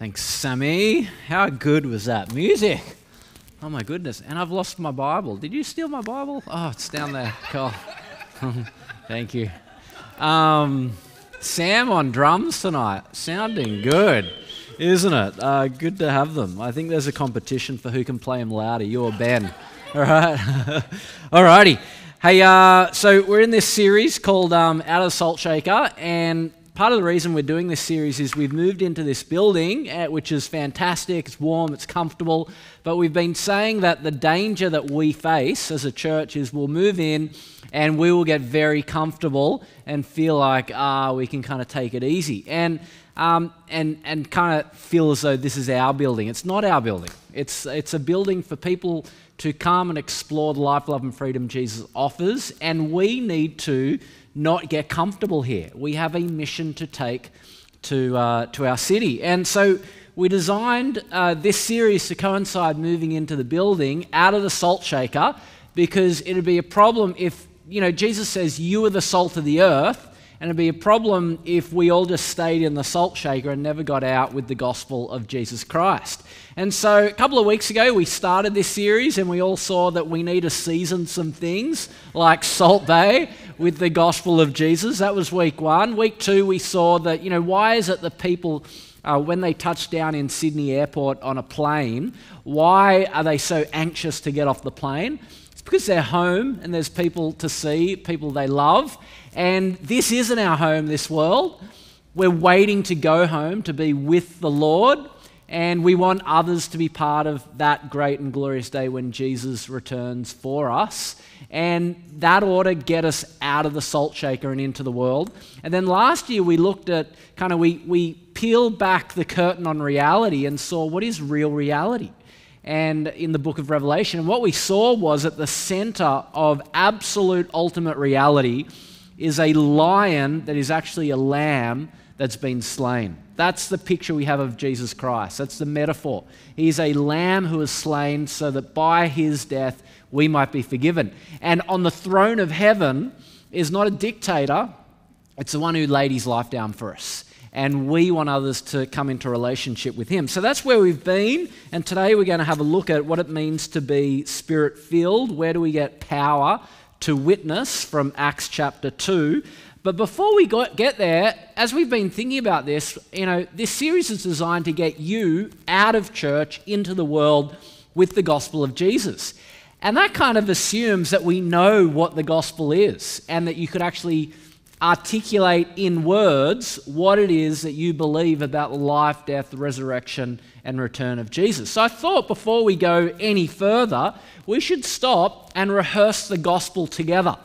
Thanks, Sammy. How good was that music? Oh my goodness. And I've lost my Bible. Did you steal my Bible? Oh, it's down there. Carl. Thank you. Um, Sam on drums tonight. Sounding good, isn't it? Uh, good to have them. I think there's a competition for who can play them louder, you or Ben. All right. Alrighty. Hey, uh, so we're in this series called um, Out of Salt Shaker, and part of the reason we're doing this series is we've moved into this building, uh, which is fantastic. It's warm, it's comfortable. But we've been saying that the danger that we face as a church is we'll move in and we will get very comfortable and feel like, ah, we can kind of take it easy. And um, and, and kind of feel as though this is our building. It's not our building. It's, it's a building for people to come and explore the life, love, and freedom Jesus offers, and we need to not get comfortable here. We have a mission to take to, uh, to our city. And so we designed uh, this series to coincide moving into the building out of the salt shaker because it'd be a problem if, you know, Jesus says, You are the salt of the earth. And it'd be a problem if we all just stayed in the salt shaker and never got out with the gospel of Jesus Christ. And so a couple of weeks ago, we started this series and we all saw that we need to season some things like Salt Bae with the gospel of Jesus. That was week one. Week two, we saw that, you know, why is it that people. Uh, when they touch down in Sydney Airport on a plane, why are they so anxious to get off the plane? It's because they're home and there's people to see, people they love. And this isn't our home, this world. We're waiting to go home to be with the Lord. And we want others to be part of that great and glorious day when Jesus returns for us. And that ought to get us out of the salt shaker and into the world. And then last year we looked at kind of, we, we peeled back the curtain on reality and saw what is real reality. And in the book of Revelation, what we saw was at the center of absolute ultimate reality is a lion that is actually a lamb that's been slain. That's the picture we have of Jesus Christ. That's the metaphor. He's a lamb who is slain so that by his death we might be forgiven. And on the throne of heaven is not a dictator, it's the one who laid his life down for us. And we want others to come into relationship with him. So that's where we've been. And today we're going to have a look at what it means to be spirit filled. Where do we get power to witness from Acts chapter 2? But before we got, get there, as we've been thinking about this, you know, this series is designed to get you out of church into the world with the gospel of Jesus. And that kind of assumes that we know what the gospel is and that you could actually articulate in words what it is that you believe about life, death, resurrection, and return of Jesus. So I thought before we go any further, we should stop and rehearse the gospel together.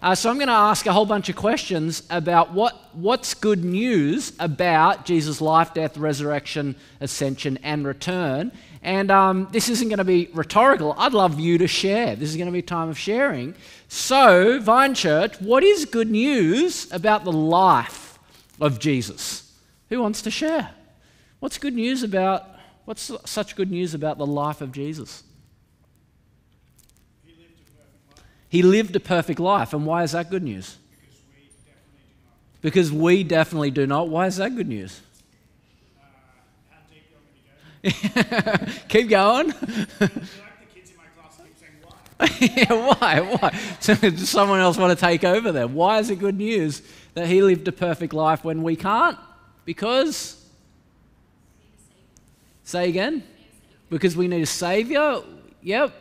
Uh, so I'm going to ask a whole bunch of questions about what, what's good news about Jesus' life, death, resurrection, ascension, and return. And um, this isn't going to be rhetorical. I'd love you to share. This is going to be a time of sharing. So, Vine Church, what is good news about the life of Jesus? Who wants to share? What's good news about, what's such good news about the life of Jesus? He lived a perfect life. And why is that good news? Because we definitely do not. Why is that good news? keep going. yeah, why? Why? Does someone else want to take over there? Why is it good news that he lived a perfect life when we can't? Because. Say again? Because we need a savior? Yep.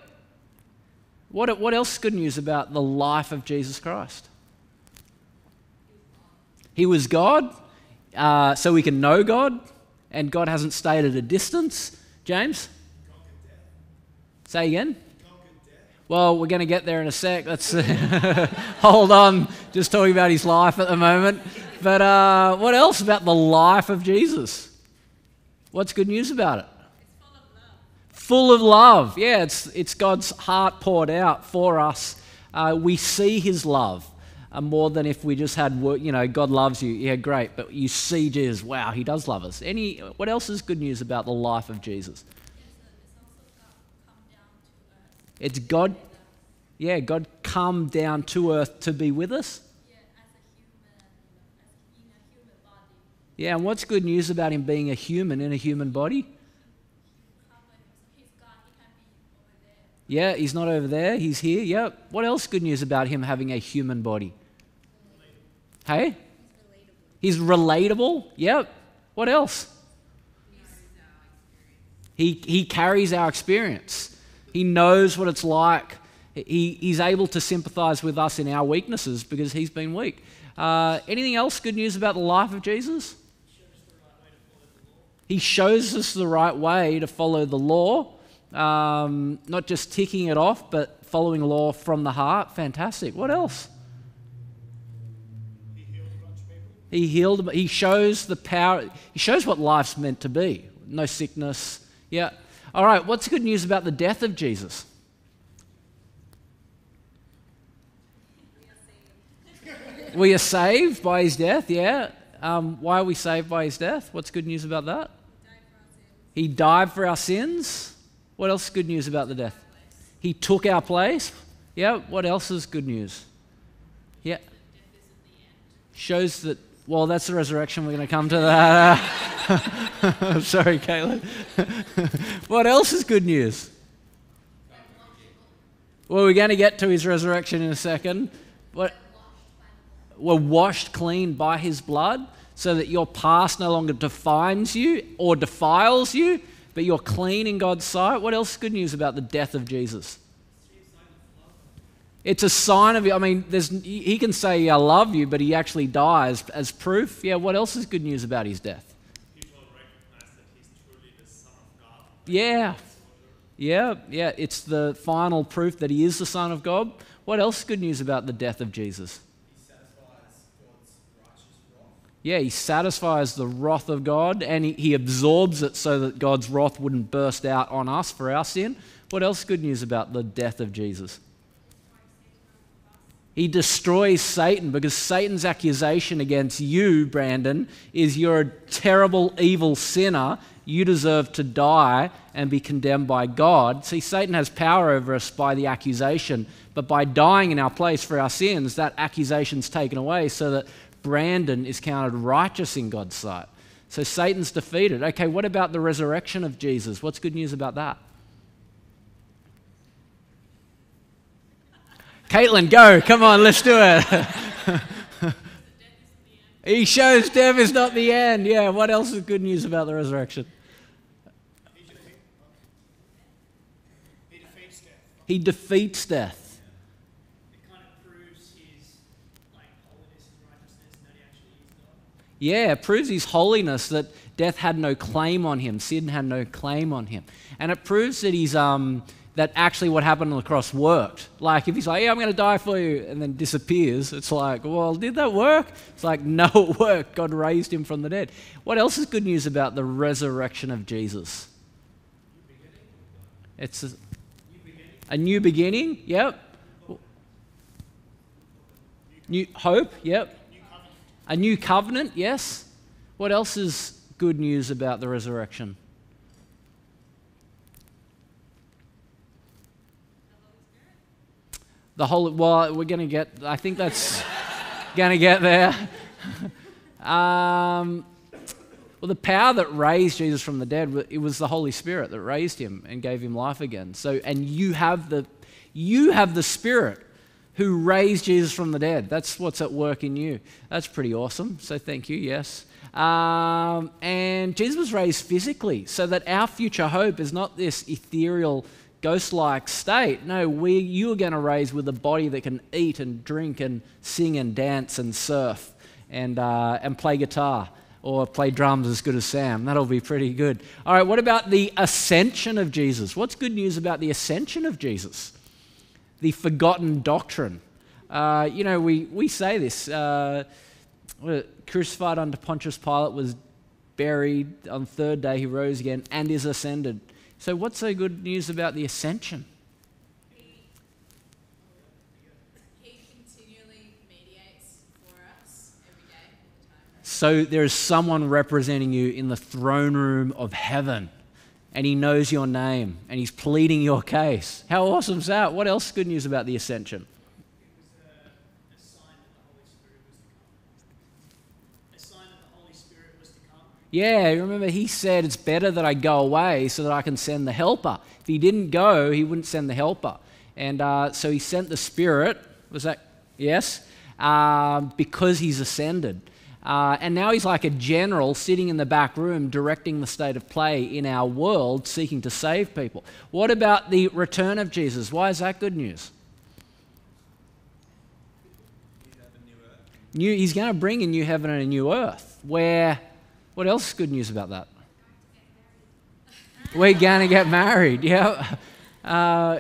What, what else good news about the life of Jesus Christ? He was God, uh, so we can know God and God hasn't stayed at a distance. James? Say again? Well, we're going to get there in a sec. Let's hold on. Just talking about his life at the moment. But uh, what else about the life of Jesus? What's good news about it? Full of, full of love. Yeah, it's, it's God's heart poured out for us. Uh, we see his love Uh, more than if we just had, you know, God loves you. Yeah, great. But you see Jesus. Wow, he does love us. Any, what else is good news about the life of Jesus? It's God, yeah, God come down to earth to be with us. Yeah, and what's good news about him being a human in a human body? Yeah, he's not over there, he's here. Yep. What else good news about him having a human body? Hey? He's relatable. Yep. What else? He, he carries our experience. He knows what it's like. He, he's able to sympathize with us in our weaknesses because he's been weak. Uh, anything else good news about the life of Jesus? He shows us the right way to follow the law, um, not just ticking it off, but following law from the heart. Fantastic. What else? He healed. He shows the power. He shows what life's meant to be. No sickness. Yeah. All right. What's good news about the death of Jesus? we are saved by his death. Yeah. Um, why are we saved by his death? What's good news about that? He died for our sins. What else is good news about the death? He took our place. Yeah. What else is good news? Yeah. Shows that well, that's the resurrection. We're going to come to that. Sorry, Caitlin. what else is good news? Well, we're going to get to his resurrection in a second. What? We're washed clean by his blood so that your past no longer defines you or defiles you, but you're clean in God's sight. What else is good news about the death of Jesus? It's a sign of, you I mean, there's, he can say, I love you, but he actually dies as proof. Yeah, what else is good news about his death? Yeah. Yeah, yeah, it's the final proof that he is the Son of God. What else is good news about the death of Jesus? Yeah, he satisfies the wrath of God and he, he absorbs it so that God's wrath wouldn't burst out on us for our sin. What else good news about the death of Jesus? He destroys Satan because Satan's accusation against you, Brandon, is you're a terrible, evil sinner. You deserve to die and be condemned by God. See, Satan has power over us by the accusation, but by dying in our place for our sins, that accusation's taken away so that Brandon is counted righteous in God's sight. So Satan's defeated. Okay, what about the resurrection of Jesus? What's good news about that? Caitlin, go. Come on, let's do it. he shows death is not the end. Yeah, what else is good news about the resurrection? He defeats death. Yeah, it proves his holiness that death had no claim on him, sin had no claim on him. And it proves that he's, um, that actually what happened on the cross worked. Like if he's like, yeah, I'm going to die for you, and then disappears, it's like, well, did that work? It's like, no, it worked. God raised him from the dead. What else is good news about the resurrection of Jesus? It's a, a new beginning. Yep. New hope. Yep. A new covenant. Yes. What else is good news about the resurrection? the whole well we're going to get i think that's going to get there um, well the power that raised jesus from the dead it was the holy spirit that raised him and gave him life again so and you have the you have the spirit who raised jesus from the dead that's what's at work in you that's pretty awesome so thank you yes um, and jesus was raised physically so that our future hope is not this ethereal ghost like state. No, we, you are going to raise with a body that can eat and drink and sing and dance and surf and, uh, and play guitar or play drums as good as Sam. That'll be pretty good. All right, what about the ascension of Jesus? What's good news about the ascension of Jesus? The forgotten doctrine. Uh, you know, we, we say this uh, crucified under Pontius Pilate, was buried. On the third day, he rose again and is ascended. So, what's so good news about the ascension? So there is someone representing you in the throne room of heaven, and he knows your name, and he's pleading your case. How awesome is that? What else good news about the ascension? Yeah, remember he said it's better that I go away so that I can send the helper. If he didn't go, he wouldn't send the helper. And uh, so he sent the Spirit. Was that? Yes? Uh, because he's ascended. Uh, and now he's like a general sitting in the back room directing the state of play in our world, seeking to save people. What about the return of Jesus? Why is that good news? New, he's going to bring a new heaven and a new earth. Where, what else is good news about that? We're going to get married, yeah. Uh,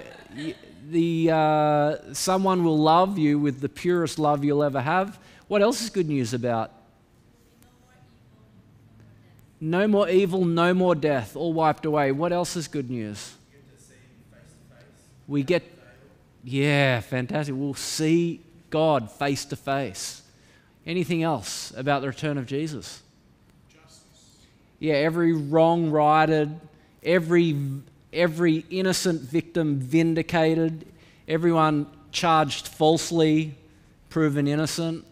the, uh, someone will love you with the purest love you'll ever have. What else is good news about no more evil, no more death, all wiped away. What else is good news? We get, yeah, fantastic. We'll see God face to face. Anything else about the return of Jesus? Justice. Yeah, every wrong righted, every, every innocent victim vindicated, everyone charged falsely, proven innocent,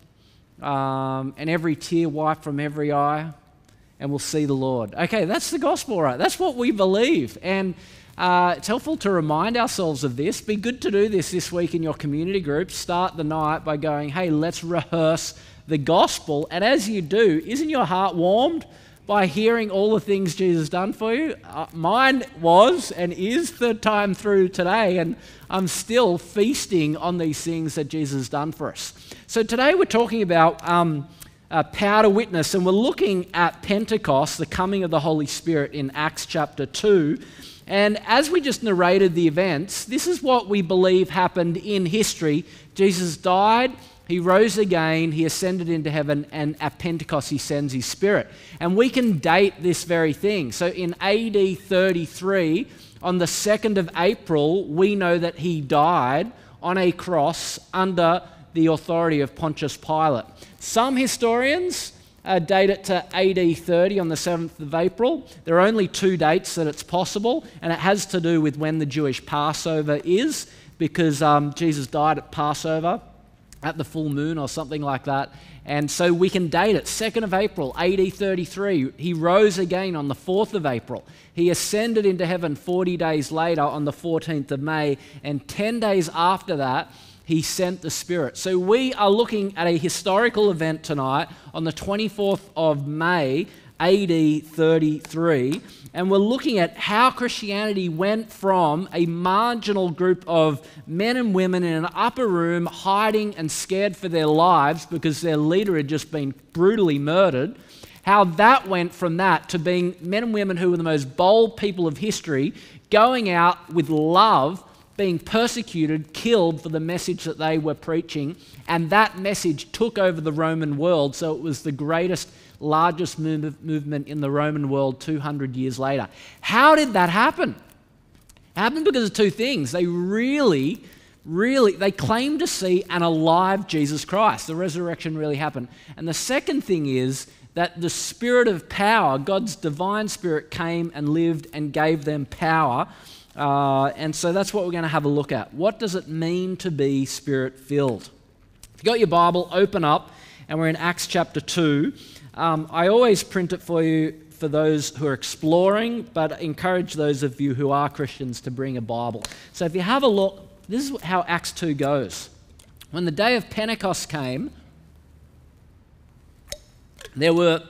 um, and every tear wiped from every eye and we'll see the Lord. Okay, that's the gospel, right? That's what we believe. And uh, it's helpful to remind ourselves of this. Be good to do this this week in your community group. Start the night by going, hey, let's rehearse the gospel. And as you do, isn't your heart warmed by hearing all the things Jesus done for you? Uh, mine was and is third time through today, and I'm still feasting on these things that Jesus has done for us. So today we're talking about. Um, uh, power to witness. And we're looking at Pentecost, the coming of the Holy Spirit in Acts chapter 2. And as we just narrated the events, this is what we believe happened in history. Jesus died, he rose again, he ascended into heaven, and at Pentecost he sends his spirit. And we can date this very thing. So in AD 33, on the 2nd of April, we know that he died on a cross under the authority of Pontius Pilate. Some historians uh, date it to AD 30 on the 7th of April. There are only two dates that it's possible, and it has to do with when the Jewish Passover is, because um, Jesus died at Passover at the full moon or something like that. And so we can date it 2nd of April, AD 33. He rose again on the 4th of April. He ascended into heaven 40 days later on the 14th of May. And 10 days after that, he sent the Spirit. So we are looking at a historical event tonight on the 24th of May, AD 33, and we're looking at how Christianity went from a marginal group of men and women in an upper room hiding and scared for their lives because their leader had just been brutally murdered. How that went from that to being men and women who were the most bold people of history, going out with love being persecuted, killed for the message that they were preaching, and that message took over the Roman world. So it was the greatest, largest move- movement in the Roman world 200 years later. How did that happen? It happened because of two things. They really, really, they claimed to see an alive Jesus Christ. The resurrection really happened. And the second thing is that the spirit of power, God's divine spirit, came and lived and gave them power uh, and so that's what we're going to have a look at. What does it mean to be spirit filled? If you've got your Bible, open up, and we're in Acts chapter 2. Um, I always print it for you for those who are exploring, but encourage those of you who are Christians to bring a Bible. So if you have a look, this is how Acts 2 goes. When the day of Pentecost came, there were,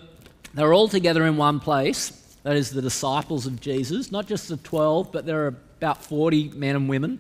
they were all together in one place that is the disciples of Jesus, not just the 12, but there are about 40 men and women.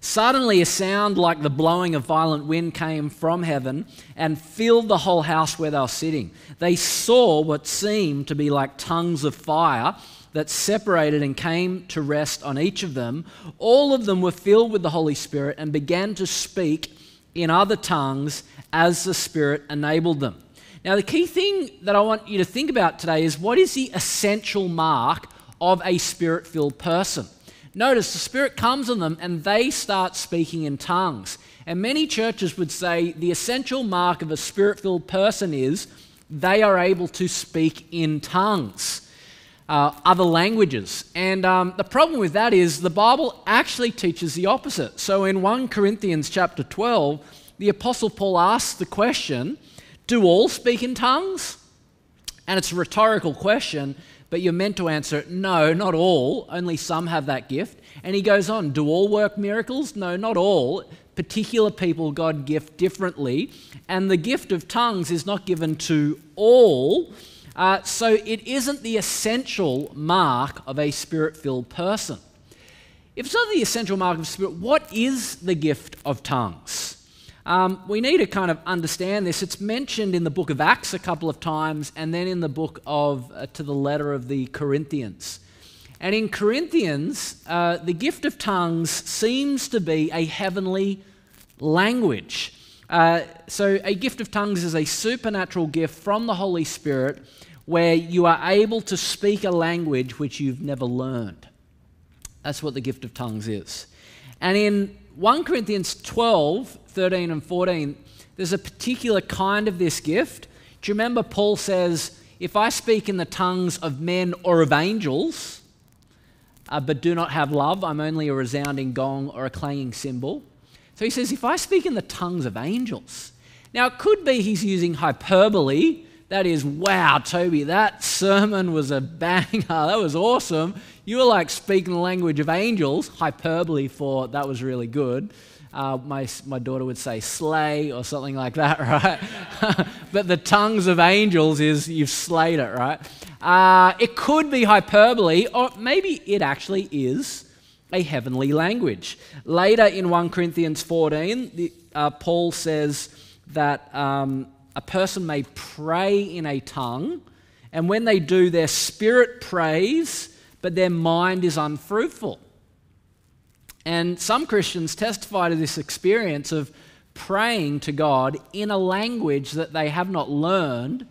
Suddenly, a sound like the blowing of violent wind came from heaven and filled the whole house where they were sitting. They saw what seemed to be like tongues of fire that separated and came to rest on each of them. All of them were filled with the Holy Spirit and began to speak in other tongues as the Spirit enabled them. Now, the key thing that I want you to think about today is what is the essential mark of a spirit filled person? Notice the Spirit comes on them and they start speaking in tongues. And many churches would say the essential mark of a spirit filled person is they are able to speak in tongues, uh, other languages. And um, the problem with that is the Bible actually teaches the opposite. So in 1 Corinthians chapter 12, the Apostle Paul asks the question do all speak in tongues? And it's a rhetorical question, but you're meant to answer it. no, not all. Only some have that gift. And he goes on do all work miracles? No, not all. Particular people God gift differently. And the gift of tongues is not given to all. Uh, so it isn't the essential mark of a spirit filled person. If it's not the essential mark of spirit, what is the gift of tongues? Um, we need to kind of understand this. It's mentioned in the book of Acts a couple of times, and then in the book of uh, to the letter of the Corinthians. And in Corinthians, uh, the gift of tongues seems to be a heavenly language. Uh, so, a gift of tongues is a supernatural gift from the Holy Spirit where you are able to speak a language which you've never learned. That's what the gift of tongues is. And in 1 Corinthians 12, 13, and 14, there's a particular kind of this gift. Do you remember Paul says, If I speak in the tongues of men or of angels, uh, but do not have love, I'm only a resounding gong or a clanging cymbal. So he says, If I speak in the tongues of angels, now it could be he's using hyperbole that is, wow, Toby, that sermon was a banger. That was awesome. You were like speaking the language of angels, hyperbole for that was really good. Uh, my, my daughter would say slay or something like that, right? but the tongues of angels is you've slayed it, right? Uh, it could be hyperbole, or maybe it actually is a heavenly language. Later in 1 Corinthians 14, the, uh, Paul says that um, a person may pray in a tongue, and when they do, their spirit prays, but their mind is unfruitful. And some Christians testify to this experience of praying to God in a language that they have not learned.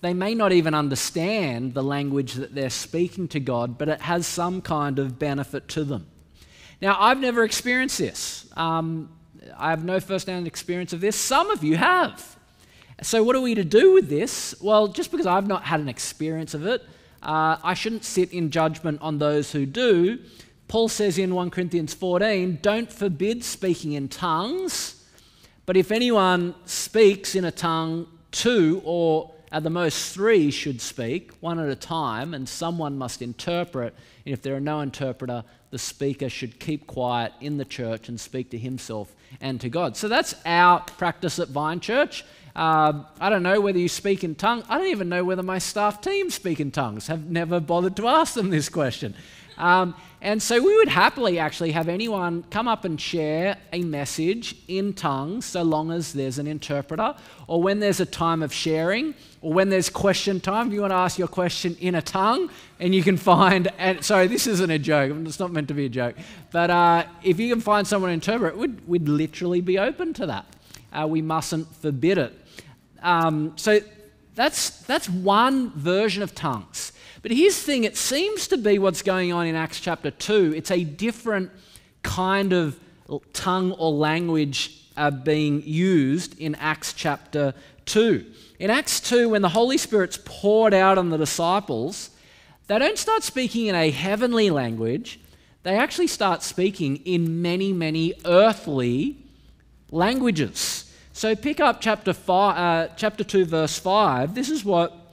They may not even understand the language that they're speaking to God, but it has some kind of benefit to them. Now, I've never experienced this. Um, I have no first hand experience of this. Some of you have. So, what are we to do with this? Well, just because I've not had an experience of it, uh, I shouldn't sit in judgment on those who do. Paul says in 1 Corinthians 14, don't forbid speaking in tongues, but if anyone speaks in a tongue, two or at the most three should speak, one at a time, and someone must interpret. And if there are no interpreter, the speaker should keep quiet in the church and speak to himself and to God. So that's our practice at Vine Church. Um, I don't know whether you speak in tongues. I don't even know whether my staff team speak in tongues. Have never bothered to ask them this question. Um, and so we would happily actually have anyone come up and share a message in tongues so long as there's an interpreter, or when there's a time of sharing, or when there's question time. If you want to ask your question in a tongue, and you can find, and sorry, this isn't a joke, it's not meant to be a joke, but uh, if you can find someone to interpret, we'd, we'd literally be open to that. Uh, we mustn't forbid it. Um, so that's, that's one version of tongues. But here's the thing it seems to be what's going on in Acts chapter 2. It's a different kind of tongue or language uh, being used in Acts chapter 2. In Acts 2, when the Holy Spirit's poured out on the disciples, they don't start speaking in a heavenly language, they actually start speaking in many, many earthly languages. So pick up chapter, five, uh, chapter 2, verse 5. This is what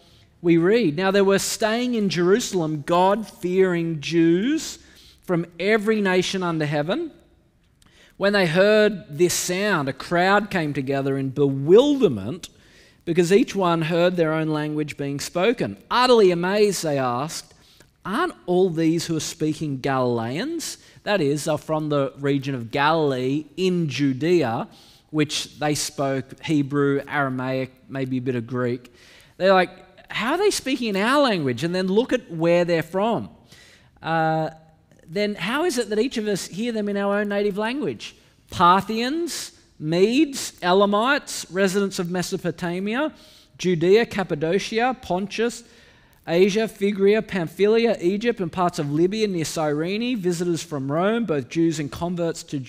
we read. Now there were staying in Jerusalem God fearing Jews from every nation under heaven. When they heard this sound, a crowd came together in bewilderment because each one heard their own language being spoken. Utterly amazed, they asked, Aren't all these who are speaking Galileans? That is, are from the region of Galilee in Judea which they spoke Hebrew, Aramaic, maybe a bit of Greek. They're like, how are they speaking in our language? And then look at where they're from. Uh, then how is it that each of us hear them in our own native language? Parthians, Medes, Elamites, residents of Mesopotamia, Judea, Cappadocia, Pontus, Asia, Phrygia, Pamphylia, Egypt, and parts of Libya near Cyrene, visitors from Rome, both Jews and converts to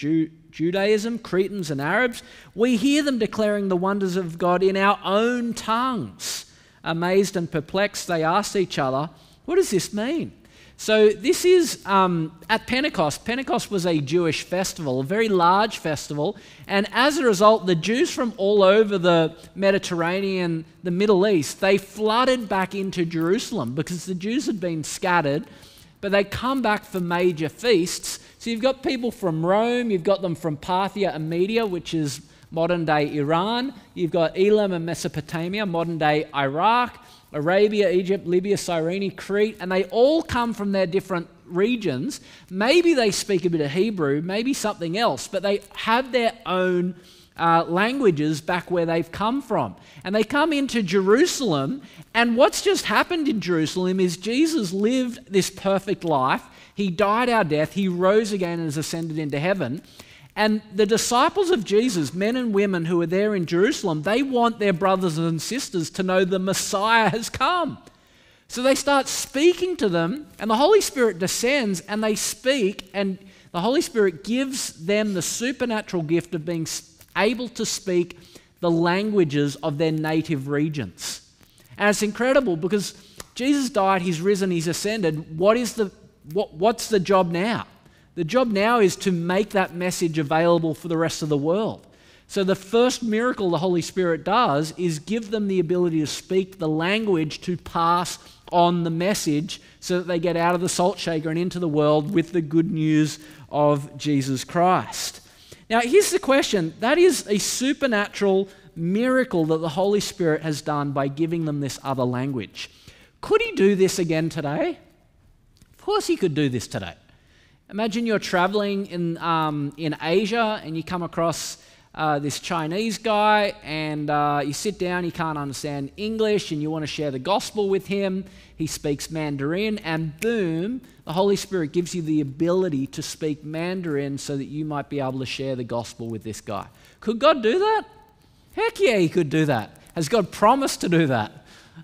Judaism, Cretans, and Arabs, we hear them declaring the wonders of God in our own tongues. Amazed and perplexed, they asked each other, What does this mean? So, this is um, at Pentecost. Pentecost was a Jewish festival, a very large festival. And as a result, the Jews from all over the Mediterranean, the Middle East, they flooded back into Jerusalem because the Jews had been scattered, but they come back for major feasts. So, you've got people from Rome, you've got them from Parthia and Media, which is modern day Iran, you've got Elam and Mesopotamia, modern day Iraq. Arabia, Egypt, Libya, Cyrene, Crete, and they all come from their different regions. Maybe they speak a bit of Hebrew, maybe something else, but they have their own uh, languages back where they've come from. And they come into Jerusalem, and what's just happened in Jerusalem is Jesus lived this perfect life. He died our death, he rose again and has ascended into heaven. And the disciples of Jesus, men and women who are there in Jerusalem, they want their brothers and sisters to know the Messiah has come. So they start speaking to them, and the Holy Spirit descends and they speak, and the Holy Spirit gives them the supernatural gift of being able to speak the languages of their native regions. And it's incredible because Jesus died, He's risen, He's ascended. What is the, what, what's the job now? The job now is to make that message available for the rest of the world. So, the first miracle the Holy Spirit does is give them the ability to speak the language to pass on the message so that they get out of the salt shaker and into the world with the good news of Jesus Christ. Now, here's the question that is a supernatural miracle that the Holy Spirit has done by giving them this other language. Could he do this again today? Of course, he could do this today. Imagine you're traveling in, um, in Asia and you come across uh, this Chinese guy and uh, you sit down, he can't understand English, and you want to share the gospel with him. He speaks Mandarin, and boom, the Holy Spirit gives you the ability to speak Mandarin so that you might be able to share the gospel with this guy. Could God do that? Heck yeah, He could do that. Has God promised to do that?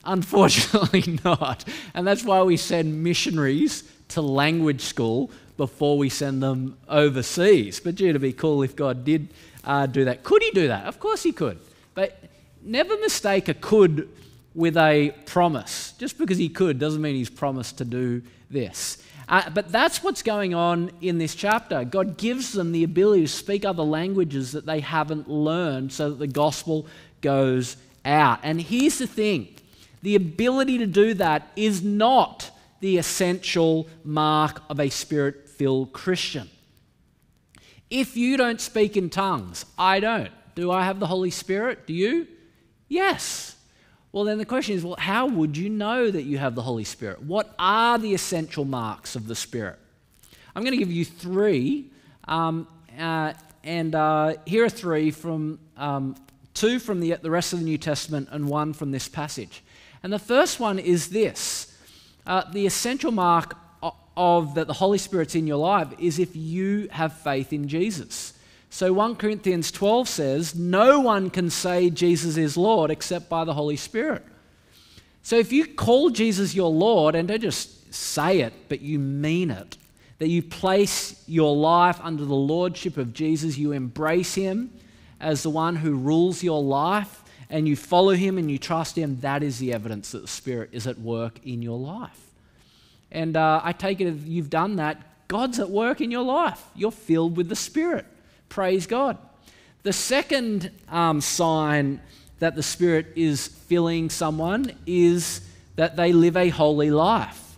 Unfortunately, not. And that's why we send missionaries to language school before we send them overseas. But gee, it'd be cool if God did uh, do that. Could He do that? Of course He could. But never mistake a could with a promise. Just because He could doesn't mean He's promised to do this. Uh, but that's what's going on in this chapter. God gives them the ability to speak other languages that they haven't learned so that the gospel goes out. And here's the thing the ability to do that is not the essential mark of a spirit filled Christian. If you don't speak in tongues, I don't. Do I have the Holy Spirit? Do you? Yes. Well, then the question is well, how would you know that you have the Holy Spirit? What are the essential marks of the Spirit? I'm going to give you three, um, uh, and uh, here are three from um, two from the, the rest of the New Testament and one from this passage. And the first one is this uh, the essential mark of that the Holy Spirit's in your life is if you have faith in Jesus. So 1 Corinthians 12 says, No one can say Jesus is Lord except by the Holy Spirit. So if you call Jesus your Lord, and don't just say it, but you mean it, that you place your life under the lordship of Jesus, you embrace him as the one who rules your life, and you follow him and you trust him, that is the evidence that the Spirit is at work in your life. And uh, I take it if you've done that, God's at work in your life. You're filled with the Spirit. Praise God. The second um, sign that the Spirit is filling someone is that they live a holy life.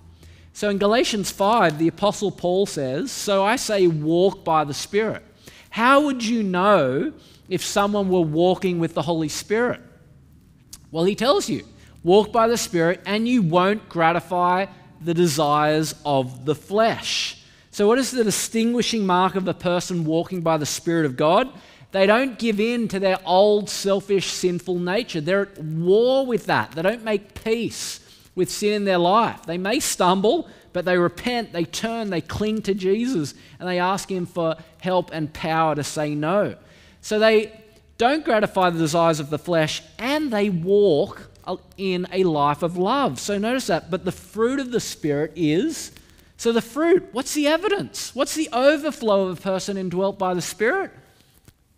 So in Galatians 5, the Apostle Paul says, So I say, walk by the Spirit. How would you know if someone were walking with the Holy Spirit? Well, he tells you, walk by the Spirit, and you won't gratify the desires of the flesh. So, what is the distinguishing mark of a person walking by the Spirit of God? They don't give in to their old, selfish, sinful nature. They're at war with that. They don't make peace with sin in their life. They may stumble, but they repent, they turn, they cling to Jesus, and they ask Him for help and power to say no. So they don't gratify the desires of the flesh, and they walk in a life of love. So notice that. But the fruit of the Spirit is. So the fruit, what's the evidence? What's the overflow of a person indwelt by the Spirit?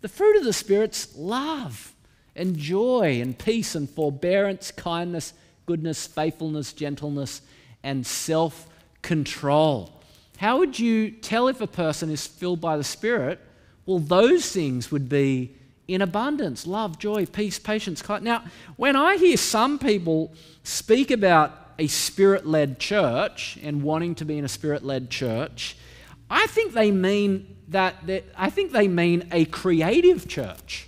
The fruit of the Spirit's love and joy and peace and forbearance, kindness, goodness, faithfulness, gentleness, and self control. How would you tell if a person is filled by the Spirit? Well, those things would be in abundance love, joy, peace, patience. Kindness. Now, when I hear some people speak about a spirit led church and wanting to be in a spirit led church, I think they mean that, I think they mean a creative church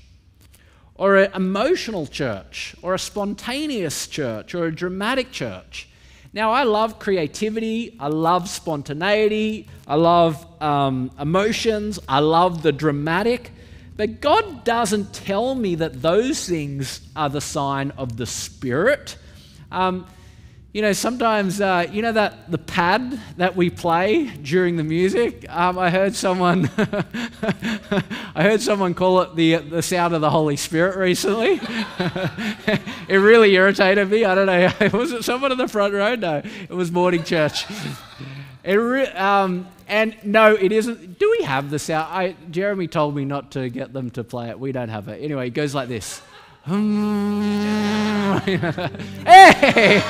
or an emotional church or a spontaneous church or a dramatic church. Now, I love creativity, I love spontaneity, I love um, emotions, I love the dramatic, but God doesn't tell me that those things are the sign of the Spirit. Um, you know, sometimes, uh, you know that the pad that we play during the music. Um, I heard someone, I heard someone call it the the sound of the Holy Spirit recently. it really irritated me. I don't know. Was it someone in the front row? No, it was morning church. It re- um, and no, it isn't. Do we have the sound? I, Jeremy told me not to get them to play it. We don't have it. Anyway, it goes like this. hey!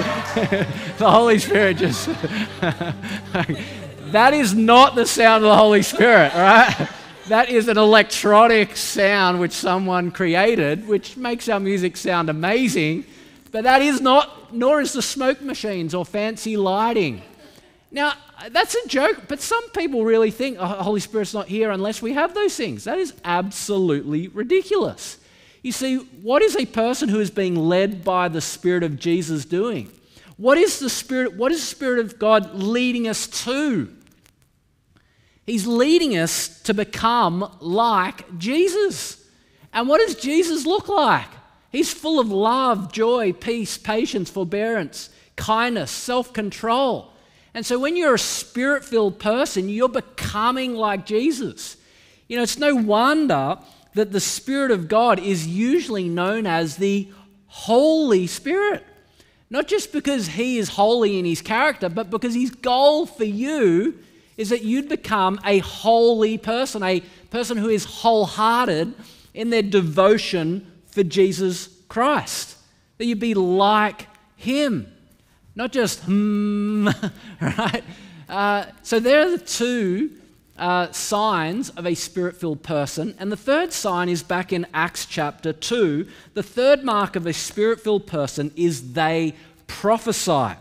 the Holy Spirit just. that is not the sound of the Holy Spirit, right? That is an electronic sound which someone created, which makes our music sound amazing, but that is not, nor is the smoke machines or fancy lighting. Now, that's a joke, but some people really think oh, Holy Spirit's not here unless we have those things. That is absolutely ridiculous. You see, what is a person who is being led by the Spirit of Jesus doing? What is the Spirit, what is the Spirit of God leading us to? He's leading us to become like Jesus. And what does Jesus look like? He's full of love, joy, peace, patience, forbearance, kindness, self control. And so when you're a spirit filled person, you're becoming like Jesus. You know, it's no wonder that the Spirit of God is usually known as the Holy Spirit. Not just because He is holy in His character, but because His goal for you is that you'd become a holy person, a person who is wholehearted in their devotion for Jesus Christ. That you'd be like Him, not just hmm, right? Uh, so there are the two uh, signs of a spirit filled person. And the third sign is back in Acts chapter 2. The third mark of a spirit filled person is they prophesy.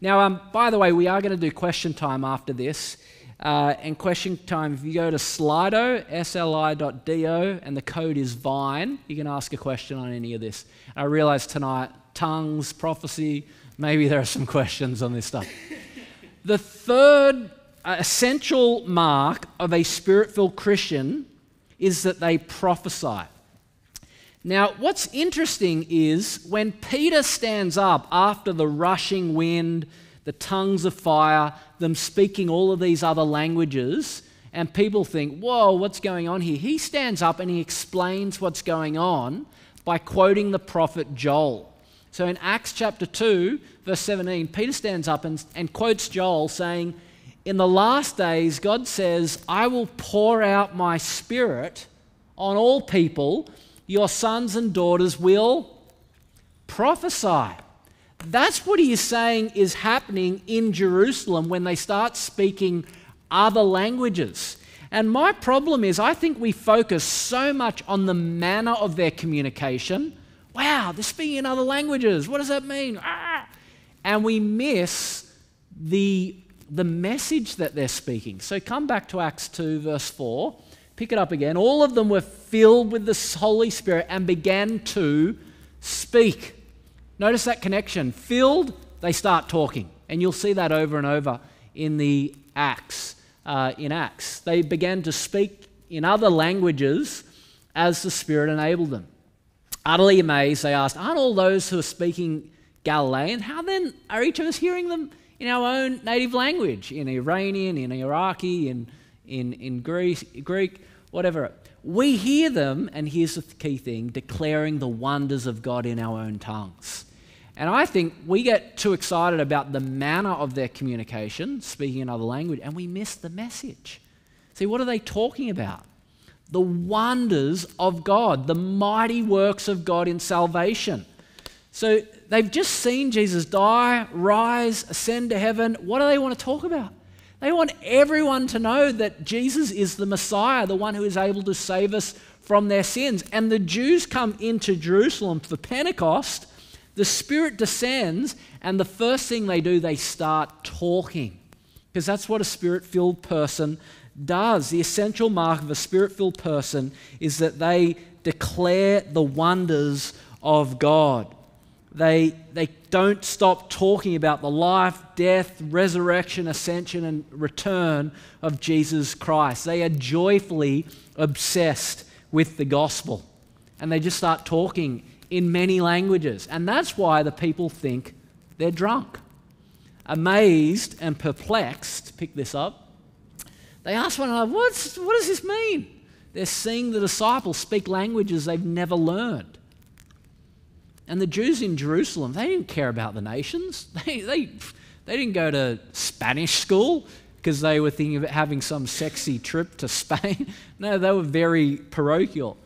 Now, um, by the way, we are going to do question time after this. Uh, and question time, if you go to Slido, sli.do, and the code is VINE, you can ask a question on any of this. I realize tonight, tongues, prophecy, maybe there are some questions on this stuff. The third essential mark of a spirit filled Christian is that they prophesy. Now, what's interesting is when Peter stands up after the rushing wind, the tongues of fire, them speaking all of these other languages, and people think, whoa, what's going on here? He stands up and he explains what's going on by quoting the prophet Joel. So in Acts chapter 2, verse 17, Peter stands up and, and quotes Joel saying, in the last days, God says, I will pour out my spirit on all people. Your sons and daughters will prophesy. That's what he is saying is happening in Jerusalem when they start speaking other languages. And my problem is, I think we focus so much on the manner of their communication. Wow, they're speaking in other languages. What does that mean? Ah! And we miss the the message that they're speaking. So come back to Acts 2, verse 4. Pick it up again. All of them were filled with the Holy Spirit and began to speak. Notice that connection. Filled, they start talking. And you'll see that over and over in the Acts. Uh, in Acts, they began to speak in other languages as the Spirit enabled them. Utterly amazed, they asked, Aren't all those who are speaking Galilean? How then are each of us hearing them in our own native language, in Iranian, in Iraqi, in, in, in Greek, whatever. We hear them, and here's the key thing declaring the wonders of God in our own tongues. And I think we get too excited about the manner of their communication, speaking another language, and we miss the message. See, what are they talking about? The wonders of God, the mighty works of God in salvation. So they've just seen Jesus die, rise, ascend to heaven. What do they want to talk about? They want everyone to know that Jesus is the Messiah, the one who is able to save us from their sins. And the Jews come into Jerusalem for Pentecost. The Spirit descends, and the first thing they do, they start talking. Because that's what a spirit filled person does. The essential mark of a spirit filled person is that they declare the wonders of God. They, they don't stop talking about the life, death, resurrection, ascension, and return of Jesus Christ. They are joyfully obsessed with the gospel. And they just start talking in many languages. And that's why the people think they're drunk. Amazed and perplexed, pick this up, they ask one another, What's, what does this mean? They're seeing the disciples speak languages they've never learned. And the Jews in Jerusalem, they didn't care about the nations. They, they, they didn't go to Spanish school because they were thinking of having some sexy trip to Spain. no, they were very parochial.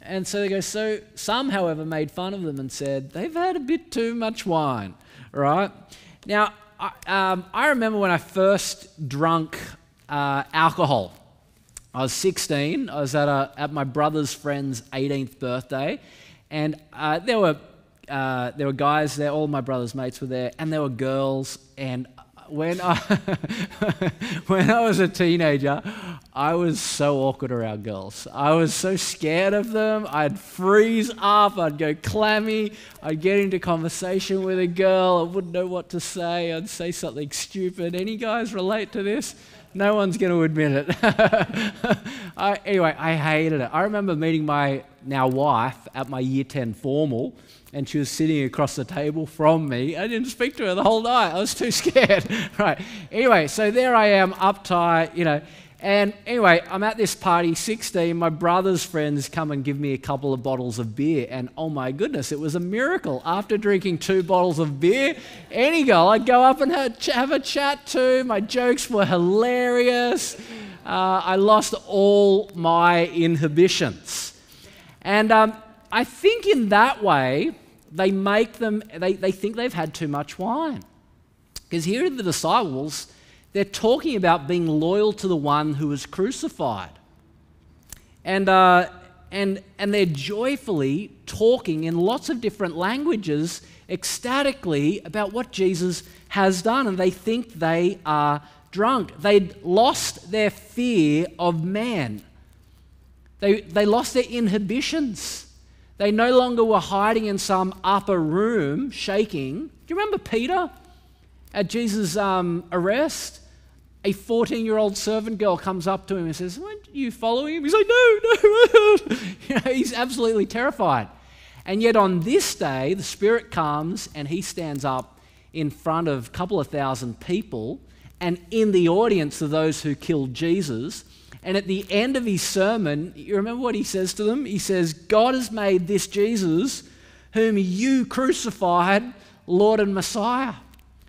And so they go, so some, however, made fun of them and said, they've had a bit too much wine, right? Now, I, um, I remember when I first drunk uh, alcohol. I was 16. I was at, a, at my brother's friend's 18th birthday, and uh, there were uh, there were guys there, all my brother's mates were there, and there were girls. And when I, when I was a teenager, I was so awkward around girls. I was so scared of them. I'd freeze up, I'd go clammy, I'd get into conversation with a girl, I wouldn't know what to say, I'd say something stupid. Any guys relate to this? No one's going to admit it. I, anyway, I hated it. I remember meeting my now wife at my year 10 formal and she was sitting across the table from me. I didn't speak to her the whole night. I was too scared. right. Anyway, so there I am, uptight, you know. And anyway, I'm at this party, 16. My brother's friends come and give me a couple of bottles of beer. And oh my goodness, it was a miracle. After drinking two bottles of beer, any girl I'd go up and have a chat to. My jokes were hilarious. Uh, I lost all my inhibitions. And um, I think in that way, they make them, they, they think they've had too much wine. Because here are the disciples, they're talking about being loyal to the one who was crucified. And, uh, and, and they're joyfully talking in lots of different languages, ecstatically, about what Jesus has done. And they think they are drunk. They'd lost their fear of man, they, they lost their inhibitions. They no longer were hiding in some upper room shaking. Do you remember Peter at Jesus' um, arrest? A 14 year old servant girl comes up to him and says, Won't you following him? He's like, No, no. you know, he's absolutely terrified. And yet on this day, the Spirit comes and he stands up in front of a couple of thousand people and in the audience of those who killed Jesus and at the end of his sermon, you remember what he says to them? He says, God has made this Jesus, whom you crucified, Lord and Messiah.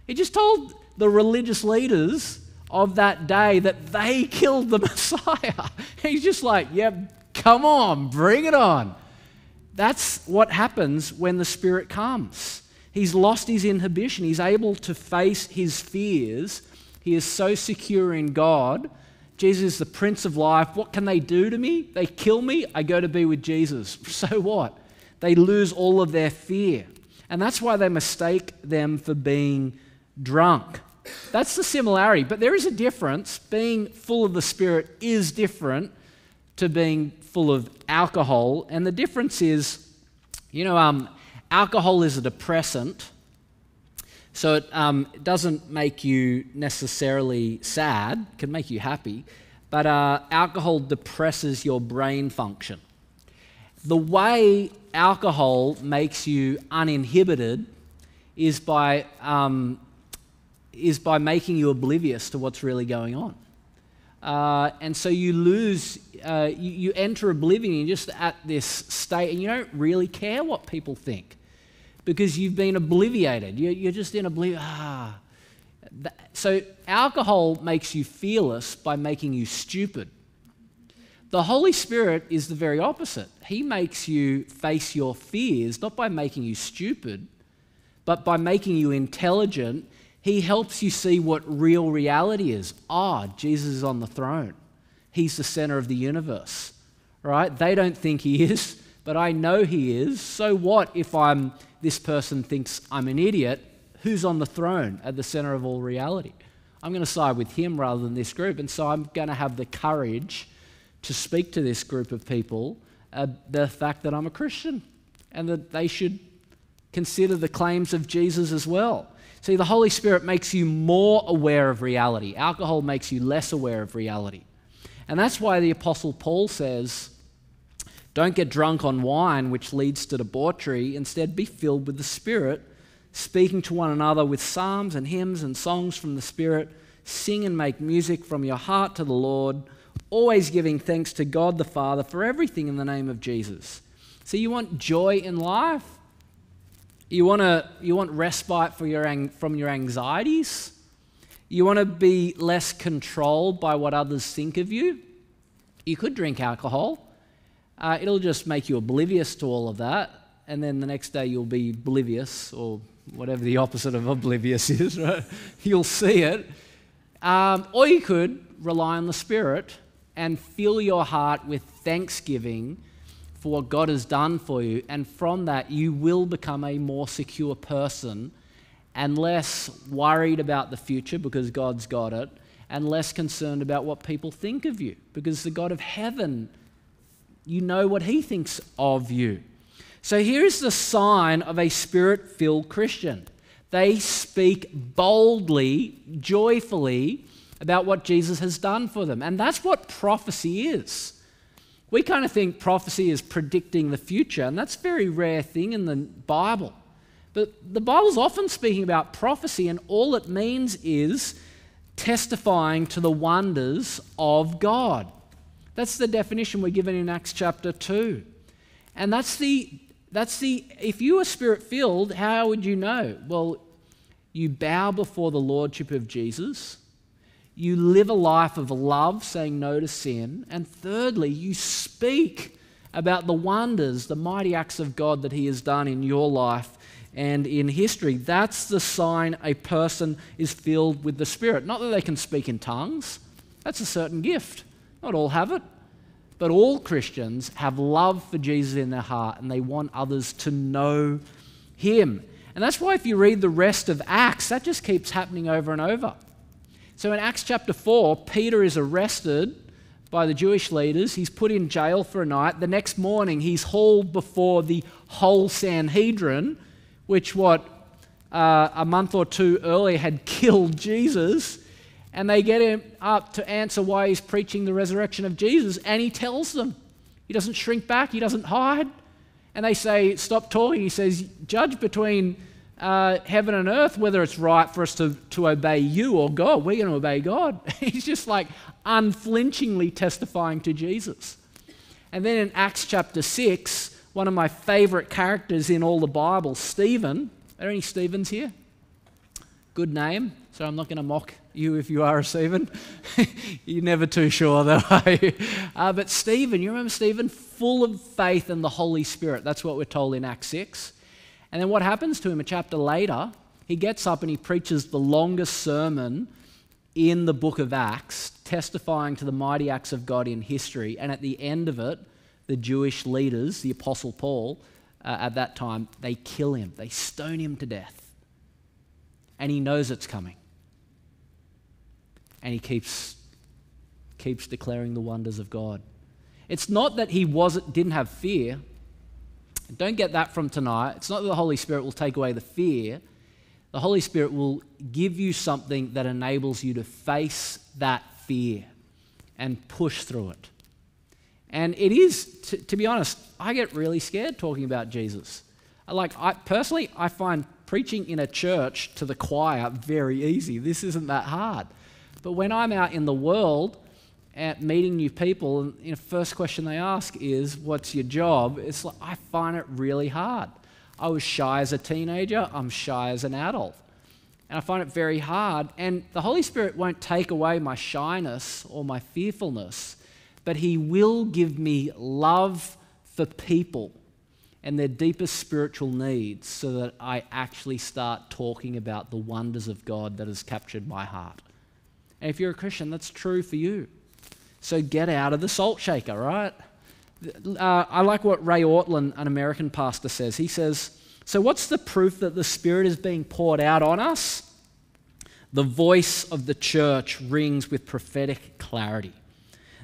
He just told the religious leaders of that day that they killed the Messiah. He's just like, yep, come on, bring it on. That's what happens when the Spirit comes. He's lost his inhibition. He's able to face his fears. He is so secure in God Jesus is the Prince of Life. What can they do to me? They kill me. I go to be with Jesus. So what? They lose all of their fear. And that's why they mistake them for being drunk. That's the similarity. But there is a difference. Being full of the Spirit is different to being full of alcohol. And the difference is, you know, um, alcohol is a depressant so it, um, doesn't make you necessarily sad, it can make you happy, but uh, alcohol depresses your brain function. The way alcohol makes you uninhibited is by, um, is by making you oblivious to what's really going on. Uh, and so you lose, uh, you, you enter oblivion, you're just at this state, and you don't really care what people think because you've been obliviated. You're, just in oblivion. Ah. So, alcohol makes you fearless by making you stupid. The Holy Spirit is the very opposite. He makes you face your fears, not by making you stupid, but by making you intelligent, he helps you see what real reality is. Ah, Jesus is on the throne. He's the center of the universe. Right? They don't think he is, but I know he is. So what if I'm this person thinks I'm an idiot? Who's on the throne at the center of all reality? I'm going to side with him rather than this group, and so I'm going to have the courage to speak to this group of people uh, the fact that I'm a Christian and that they should consider the claims of Jesus as well. See, the Holy Spirit makes you more aware of reality. Alcohol makes you less aware of reality. And that's why the Apostle Paul says, Don't get drunk on wine, which leads to debauchery. Instead, be filled with the Spirit, speaking to one another with psalms and hymns and songs from the Spirit. Sing and make music from your heart to the Lord always giving thanks to God the Father for everything in the name of Jesus. So you want joy in life? You want, to, you want respite for your, from your anxieties? You want to be less controlled by what others think of you? You could drink alcohol. Uh, it'll just make you oblivious to all of that. And then the next day you'll be oblivious, or whatever the opposite of oblivious is, right? You'll see it. Um, or you could rely on the Spirit and fill your heart with thanksgiving for what God has done for you. And from that, you will become a more secure person and less worried about the future because God's got it, and less concerned about what people think of you because the God of heaven, you know what He thinks of you. So here's the sign of a spirit filled Christian they speak boldly, joyfully about what Jesus has done for them. And that's what prophecy is. We kind of think prophecy is predicting the future, and that's a very rare thing in the Bible. But the Bible's often speaking about prophecy, and all it means is testifying to the wonders of God. That's the definition we're given in Acts chapter 2. And that's the, that's the, if you were spirit filled, how would you know? Well, you bow before the lordship of Jesus you live a life of love, saying no to sin. And thirdly, you speak about the wonders, the mighty acts of God that He has done in your life and in history. That's the sign a person is filled with the Spirit. Not that they can speak in tongues, that's a certain gift. Not all have it. But all Christians have love for Jesus in their heart and they want others to know Him. And that's why, if you read the rest of Acts, that just keeps happening over and over. So in Acts chapter 4, Peter is arrested by the Jewish leaders. He's put in jail for a night. The next morning, he's hauled before the whole Sanhedrin, which what uh, a month or two earlier had killed Jesus. And they get him up to answer why he's preaching the resurrection of Jesus. And he tells them. He doesn't shrink back, he doesn't hide. And they say, Stop talking. He says, Judge between uh, heaven and earth whether it's right for us to, to obey you or God. We're going to obey God. He's just like unflinchingly testifying to Jesus. And then in Acts chapter 6, one of my favorite characters in all the Bible, Stephen. Are there any Stephens here? Good name. So I'm not going to mock you if you are a Stephen. You're never too sure, though, are you? Uh, but Stephen, you remember Stephen? Full of faith in the Holy Spirit. That's what we're told in Acts 6. And then what happens to him a chapter later? He gets up and he preaches the longest sermon in the book of Acts, testifying to the mighty acts of God in history. And at the end of it, the Jewish leaders, the Apostle Paul, uh, at that time, they kill him, they stone him to death. And he knows it's coming. And he keeps, keeps declaring the wonders of God. It's not that he wasn't, didn't have fear. Don't get that from tonight. It's not that the Holy Spirit will take away the fear. The Holy Spirit will give you something that enables you to face that fear and push through it. And it is, to, to be honest, I get really scared talking about Jesus. Like, I, personally, I find preaching in a church to the choir very easy. This isn't that hard. But when I'm out in the world, at meeting new people, and the first question they ask is, What's your job? It's like, I find it really hard. I was shy as a teenager, I'm shy as an adult. And I find it very hard. And the Holy Spirit won't take away my shyness or my fearfulness, but He will give me love for people. and their deepest spiritual needs so that I actually start talking about the wonders of God that has captured my heart. And if you're a Christian, that's true for you. So get out of the salt shaker, right? Uh, I like what Ray Ortlund, an American pastor, says. He says, So, what's the proof that the Spirit is being poured out on us? The voice of the church rings with prophetic clarity.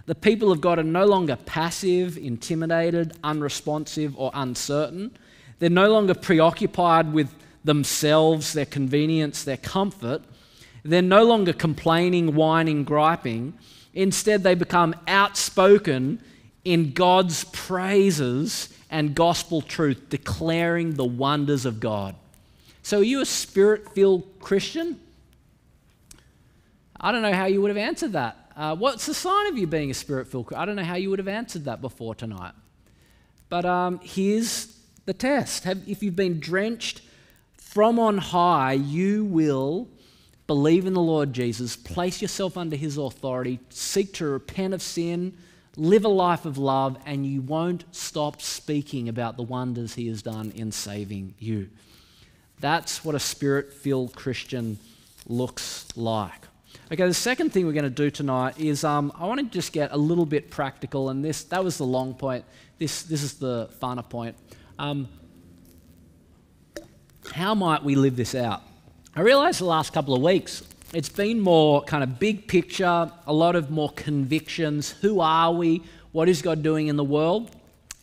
The people of God are no longer passive, intimidated, unresponsive, or uncertain. They're no longer preoccupied with themselves, their convenience, their comfort. They're no longer complaining, whining, griping. Instead, they become outspoken in God's praises and gospel truth, declaring the wonders of God. So, are you a spirit filled Christian? I don't know how you would have answered that. Uh, what's the sign of you being a spirit filled? I don't know how you would have answered that before tonight. But um, here's the test. Have, if you've been drenched from on high, you will believe in the Lord Jesus, place yourself under his authority, seek to repent of sin, live a life of love, and you won't stop speaking about the wonders he has done in saving you. That's what a spirit filled Christian looks like. Okay, the second thing we're going to do tonight is um, I want to just get a little bit practical, and this that was the long point. This this is the funner point. Um, how might we live this out? I realised the last couple of weeks it's been more kind of big picture, a lot of more convictions. Who are we? What is God doing in the world?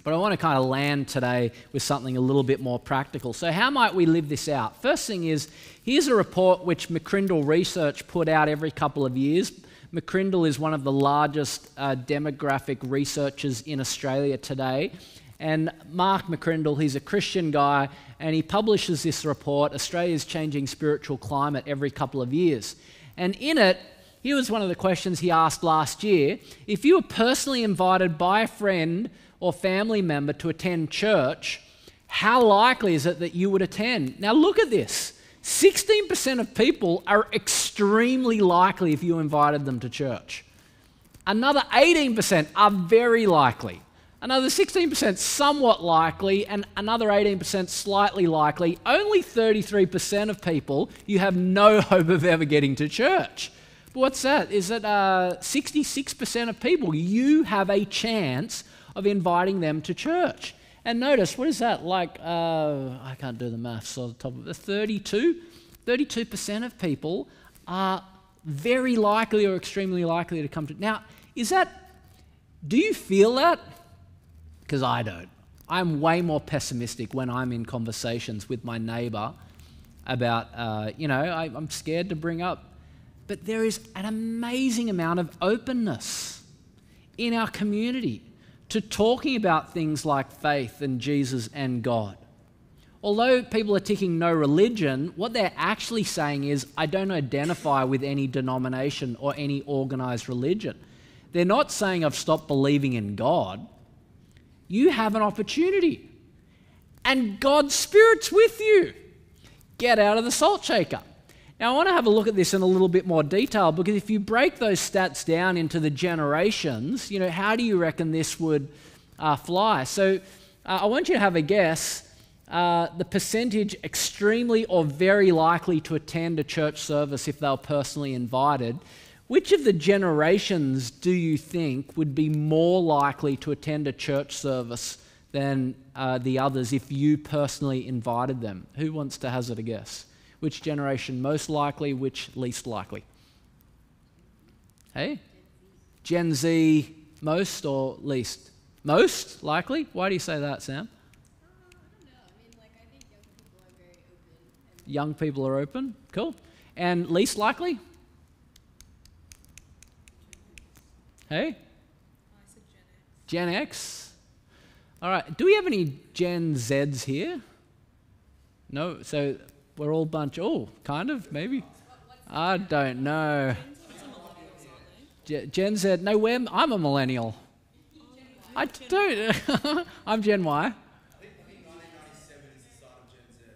But I want to kind of land today with something a little bit more practical. So, how might we live this out? First thing is here's a report which McCrindle Research put out every couple of years. McCrindle is one of the largest uh, demographic researchers in Australia today. And Mark McCrindle, he's a Christian guy, and he publishes this report, Australia's Changing Spiritual Climate, every couple of years. And in it, here was one of the questions he asked last year. If you were personally invited by a friend or family member to attend church, how likely is it that you would attend? Now, look at this 16% of people are extremely likely if you invited them to church. Another 18% are very likely. Another 16% somewhat likely, and another 18% slightly likely. Only 33% of people you have no hope of ever getting to church. But what's that? Is that uh, 66% of people you have a chance of inviting them to church. And notice, what is that? Like, uh, I can't do the maths on the top of it. 32? 32% of people are very likely or extremely likely to come to. Now, is that, do you feel that? Because I don't. I'm way more pessimistic when I'm in conversations with my neighbor about, uh, you know, I, I'm scared to bring up. But there is an amazing amount of openness in our community to talking about things like faith and Jesus and God. Although people are ticking no religion, what they're actually saying is, I don't identify with any denomination or any organized religion. They're not saying, I've stopped believing in God. You have an opportunity, and God's Spirit's with you. Get out of the salt shaker. Now, I want to have a look at this in a little bit more detail because if you break those stats down into the generations, you know, how do you reckon this would uh, fly? So, uh, I want you to have a guess. Uh, the percentage extremely or very likely to attend a church service if they were personally invited. Which of the generations do you think would be more likely to attend a church service than uh, the others if you personally invited them? Who wants to hazard a guess? Which generation most likely, which least likely? Hey? Gen Z most or least? Most likely? Why do you say that, Sam? young people are open. Cool. And least likely? Hey? Gen X. Gen X. All right. Do we have any Gen Zs here? No. So we're all bunch. Oh, kind of, maybe. I don't know. Gen Z. No, we're, I'm a millennial. I don't. I'm Gen Y.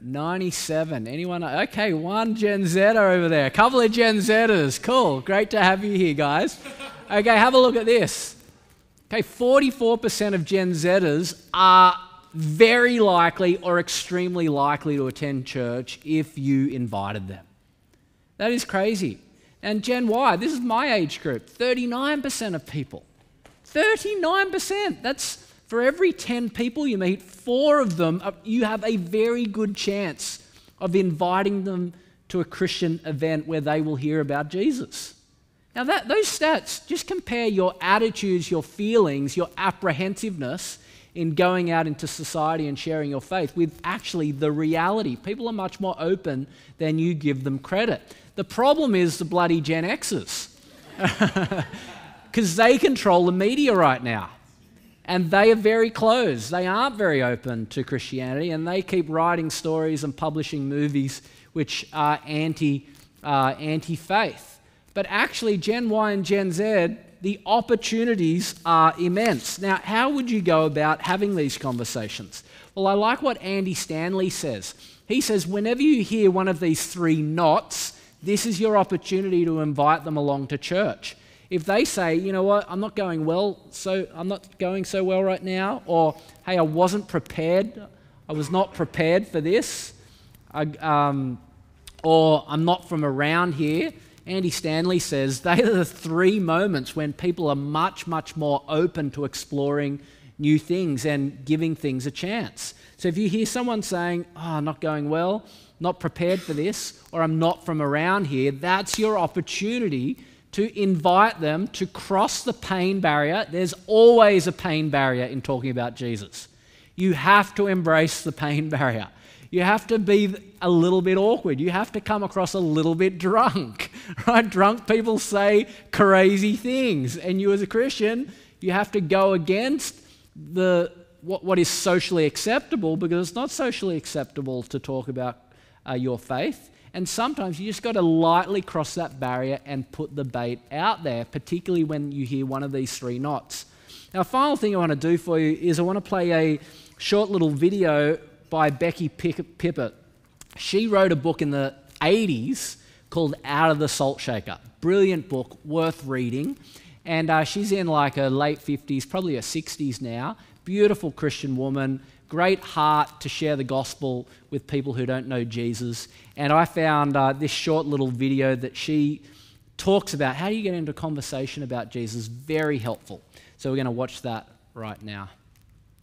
97. Anyone? Okay, one Gen Zer over there. A couple of Gen Zers. Cool. Great to have you here, guys. Okay, have a look at this. Okay, 44% of Gen Zers are very likely or extremely likely to attend church if you invited them. That is crazy. And Gen Y, this is my age group, 39% of people. 39%. That's for every 10 people you meet, four of them, uh, you have a very good chance of inviting them to a Christian event where they will hear about Jesus. Now, that, those stats, just compare your attitudes, your feelings, your apprehensiveness in going out into society and sharing your faith with actually the reality. People are much more open than you give them credit. The problem is the bloody Gen Xers, because they control the media right now. And they are very closed. They aren't very open to Christianity, and they keep writing stories and publishing movies which are anti, uh, anti-faith. But actually, Gen Y and Gen Z, the opportunities are immense. Now, how would you go about having these conversations? Well, I like what Andy Stanley says. He says, whenever you hear one of these three nots, this is your opportunity to invite them along to church. If they say, you know what, I'm not going well, so I'm not going so well right now, or hey, I wasn't prepared, I was not prepared for this, I, um, or I'm not from around here. Andy Stanley says they are the three moments when people are much, much more open to exploring new things and giving things a chance. So if you hear someone saying, Oh, I'm not going well, not prepared for this, or I'm not from around here, that's your opportunity to invite them to cross the pain barrier. There's always a pain barrier in talking about Jesus. You have to embrace the pain barrier. You have to be a little bit awkward. You have to come across a little bit drunk, right? Drunk people say crazy things. And you, as a Christian, you have to go against the, what, what is socially acceptable because it's not socially acceptable to talk about uh, your faith. And sometimes you just got to lightly cross that barrier and put the bait out there, particularly when you hear one of these three nots. Now, final thing I want to do for you is I want to play a short little video by Becky Pippert. She wrote a book in the 80s called Out of the Salt Shaker. Brilliant book, worth reading. And uh, she's in like her late 50s, probably her 60s now. Beautiful Christian woman, great heart to share the gospel with people who don't know Jesus. And I found uh, this short little video that she talks about how do you get into conversation about Jesus very helpful. So we're going to watch that right now.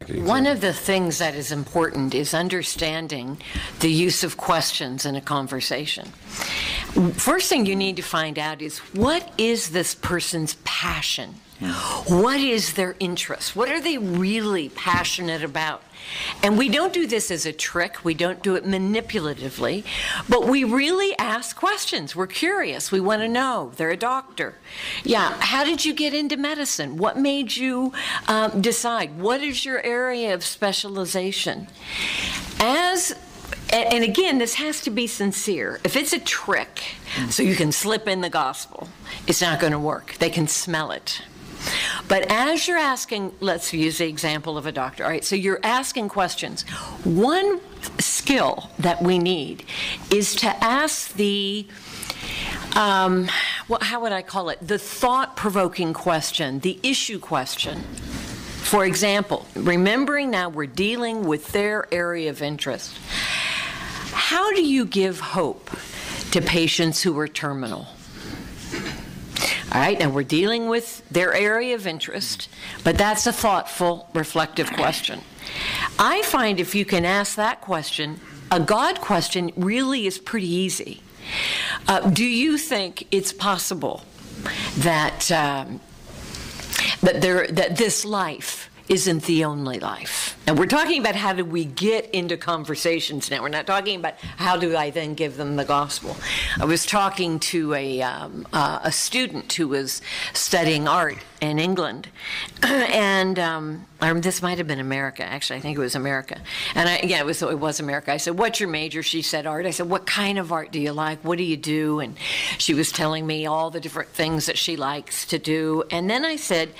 One of the things that is important is understanding the use of questions in a conversation. First thing you need to find out is what is this person's passion? Hmm. What is their interest? What are they really passionate about? And we don't do this as a trick, we don't do it manipulatively, but we really ask questions. We're curious, we want to know. They're a doctor. Yeah, how did you get into medicine? What made you um, decide? What is your area of specialization? As and, again, this has to be sincere. If it's a trick, so you can slip in the gospel, it's not going to work. They can smell it. But as you're asking, let's use the example of a doctor. All right, so you're asking questions. One skill that we need is to ask the um, well, how would I call it? The thought provoking question, the issue question. For example, remembering now we're dealing with their area of interest. How do you give hope to patients who are terminal? All right, and we're dealing with their area of interest, but that's a thoughtful, reflective question. I find if you can ask that question, a God question really is pretty easy. Uh, do you think it's possible that um, that there that this life isn't the only life. And we're talking about how do we get into conversations now. We're not talking about how do I then give them the gospel. I was talking to a, um, uh, a student who was studying art in England, and um, this might have been America. Actually, I think it was America. And I, yeah, it was it was America. I said, "What's your major?" She said, "Art." I said, "What kind of art do you like? What do you do?" And she was telling me all the different things that she likes to do. And then I said,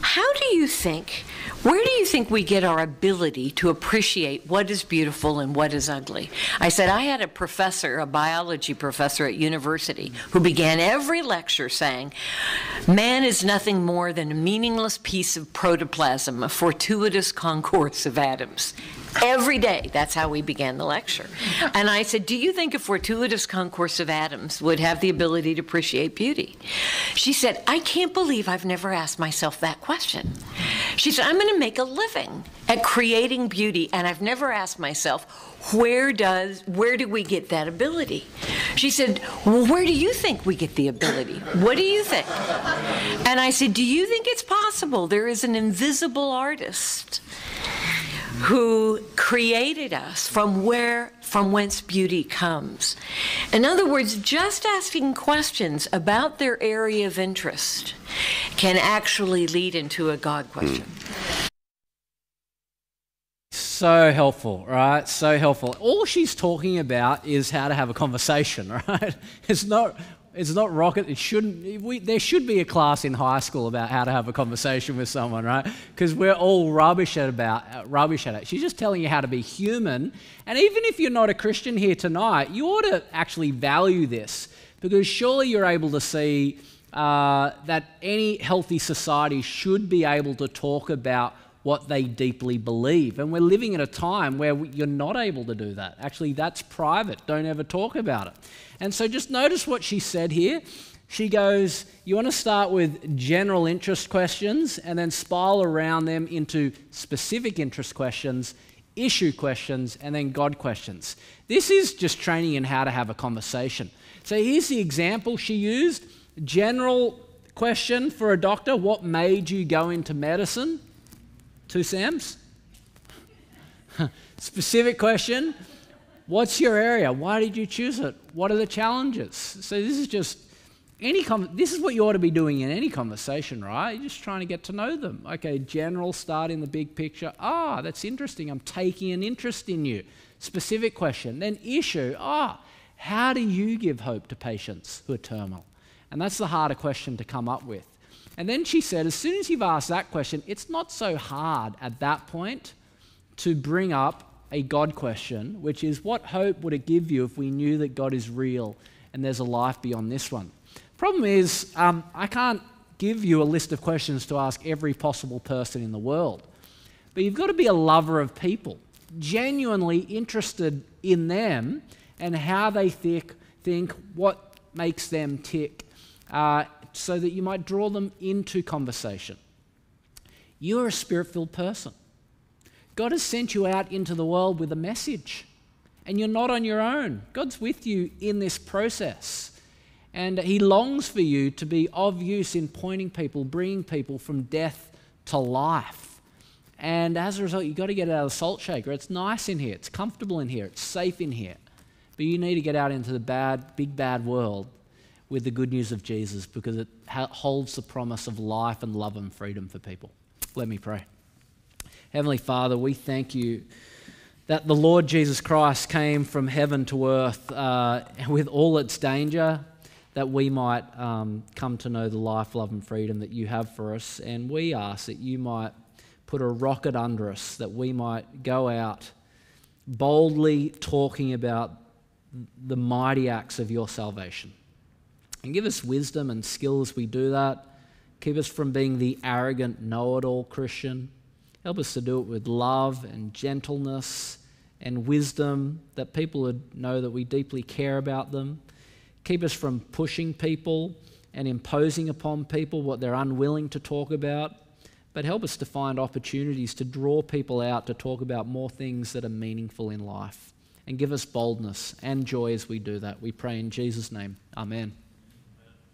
how do you think, where do you think we get our ability to appreciate what is beautiful and what is ugly? I said, I had a professor, a biology professor at university, who began every lecture saying, Man is nothing more than a meaningless piece of protoplasm, a fortuitous concourse of atoms. Every day, that's how we began the lecture. And I said, Do you think a fortuitous concourse of atoms would have the ability to appreciate beauty? She said, I can't believe I've never asked myself that question. She said, I'm going to make a living at creating beauty, and I've never asked myself, where does where do we get that ability she said well where do you think we get the ability what do you think and i said do you think it's possible there is an invisible artist who created us from where from whence beauty comes in other words just asking questions about their area of interest can actually lead into a god question so helpful, right? So helpful. All she's talking about is how to have a conversation, right? It's not it's not rocket. It shouldn't. We, there should be a class in high school about how to have a conversation with someone, right? Because we're all rubbish at about rubbish at it. She's just telling you how to be human. And even if you're not a Christian here tonight, you ought to actually value this because surely you're able to see uh, that any healthy society should be able to talk about what they deeply believe. And we're living in a time where you're not able to do that. Actually, that's private. Don't ever talk about it. And so just notice what she said here. She goes, You want to start with general interest questions and then spiral around them into specific interest questions, issue questions, and then God questions. This is just training in how to have a conversation. So here's the example she used general question for a doctor What made you go into medicine? Two Sams? Specific question What's your area? Why did you choose it? What are the challenges? So, this is just any com- this is what you ought to be doing in any conversation, right? You're just trying to get to know them. Okay, general start in the big picture. Ah, that's interesting. I'm taking an interest in you. Specific question. Then issue. Ah, how do you give hope to patients who are terminal? And that's the harder question to come up with. And then she said, as soon as you've asked that question, it's not so hard at that point to bring up a God question, which is what hope would it give you if we knew that God is real and there's a life beyond this one? Problem is, um, I can't give you a list of questions to ask every possible person in the world. But you've got to be a lover of people, genuinely interested in them and how they think, think what makes them tick. Uh, so that you might draw them into conversation. You are a spirit filled person. God has sent you out into the world with a message, and you're not on your own. God's with you in this process. And He longs for you to be of use in pointing people, bringing people from death to life. And as a result, you've got to get out of the salt shaker. It's nice in here, it's comfortable in here, it's safe in here. But you need to get out into the bad, big bad world with the good news of Jesus because it holds the promise of life and love and freedom for people. Let me pray. Heavenly Father, we thank you that the Lord Jesus Christ came from heaven to earth uh, with all its danger, that we might um, come to know the life, love, and freedom that you have for us. And we ask that you might put a rocket under us, that we might go out boldly talking about the mighty acts of your salvation. And give us wisdom and skill as we do that. Keep us from being the arrogant, know it all Christian. Help us to do it with love and gentleness and wisdom, that people would know that we deeply care about them. Keep us from pushing people and imposing upon people what they're unwilling to talk about. But help us to find opportunities to draw people out to talk about more things that are meaningful in life. And give us boldness and joy as we do that. We pray in Jesus' name. Amen.